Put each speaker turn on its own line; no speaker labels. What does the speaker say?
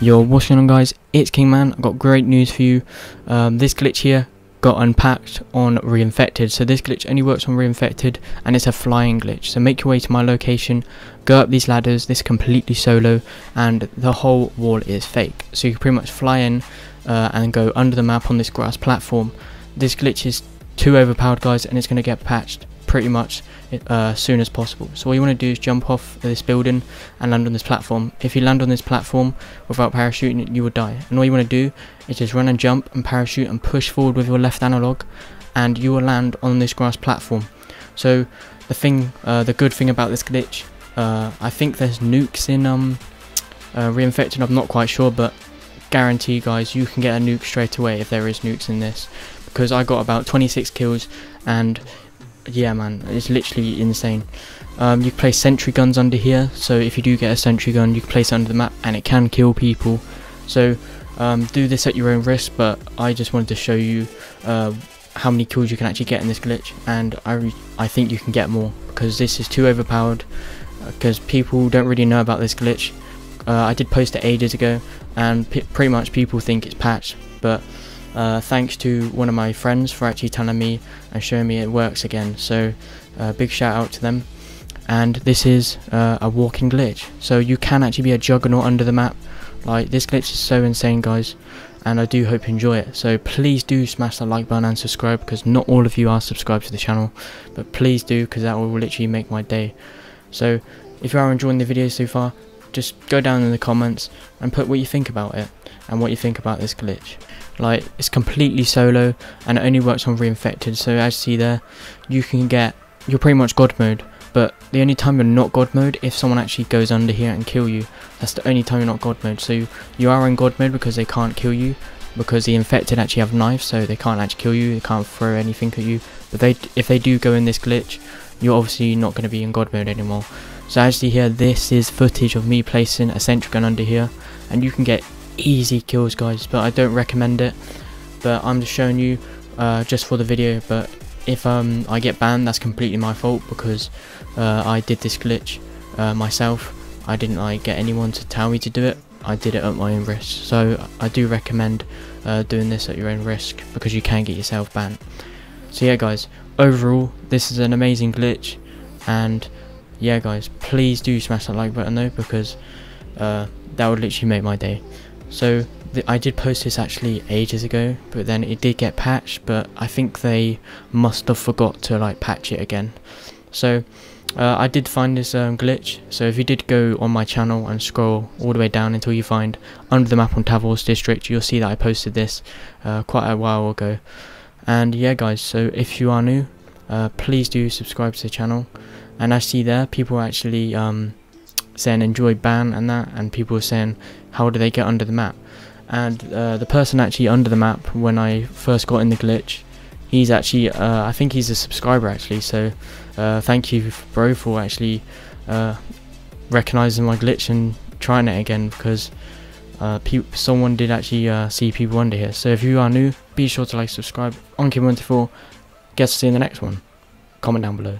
Yo, what's going on guys? It's Kingman. I've got great news for you. Um, this glitch here got unpatched on reinfected. So this glitch only works on reinfected and it's a flying glitch. So make your way to my location, go up these ladders, this completely solo and the whole wall is fake. So you can pretty much fly in uh, and go under the map on this grass platform. This glitch is too overpowered guys and it's going to get patched pretty much uh, as soon as possible. So all you want to do is jump off this building and land on this platform. If you land on this platform without parachuting, you will die. And all you want to do is just run and jump and parachute and push forward with your left analog, and you will land on this grass platform. So the thing, uh, the good thing about this glitch, uh, I think there's nukes in um, uh, Reinfected. I'm not quite sure, but guarantee guys, you can get a nuke straight away if there is nukes in this. Because I got about 26 kills and yeah man it's literally insane. Um, you can place sentry guns under here so if you do get a sentry gun you can place it under the map and it can kill people. So um, do this at your own risk but I just wanted to show you uh, how many kills you can actually get in this glitch and I, I think you can get more because this is too overpowered because uh, people don't really know about this glitch. Uh, I did post it ages ago and pretty much people think it's patched but uh, thanks to one of my friends for actually telling me and showing me it works again. So uh, big shout out to them. And this is uh, a walking glitch. So you can actually be a juggernaut under the map. Like this glitch is so insane guys and I do hope you enjoy it. So please do smash that like button and subscribe because not all of you are subscribed to the channel. But please do because that will literally make my day. So if you are enjoying the video so far, just go down in the comments and put what you think about it and what you think about this glitch. Like it's completely solo and it only works on reinfected. So as you see there, you can get you're pretty much god mode. But the only time you're not god mode if someone actually goes under here and kill you. That's the only time you're not god mode. So you are in god mode because they can't kill you because the infected actually have knives so they can't actually kill you. They can't throw anything at you. But they if they do go in this glitch, you're obviously not going to be in god mode anymore. So as you see here, this is footage of me placing a sentry gun under here and you can get easy kills guys but I don't recommend it. But I'm just showing you uh, just for the video. But if um, I get banned that's completely my fault because uh, I did this glitch uh, myself. I didn't like get anyone to tell me to do it. I did it at my own risk. So I do recommend uh, doing this at your own risk because you can get yourself banned. So yeah guys overall this is an amazing glitch. And yeah guys please do smash that like button though because uh, that would literally make my day so I did post this actually ages ago, but then it did get patched, but I think they must have forgot to like patch it again. So uh, I did find this um, glitch, so if you did go on my channel and scroll all the way down until you find under the map on Tavorsk District, you'll see that I posted this uh, quite a while ago. And yeah guys, so if you are new, uh, please do subscribe to the channel. And I see there, people actually um, saying enjoy ban and that, and people were saying how do they get under the map. And uh, the person actually under the map when I first got in the glitch, he's actually uh, I think he's a subscriber actually. So uh, thank you, bro, for actually uh, recognizing my glitch and trying it again because uh, someone did actually uh, see people under here. So if you are new, be sure to like, subscribe. On Kim 24 Guess to see you in the next one. Comment down below.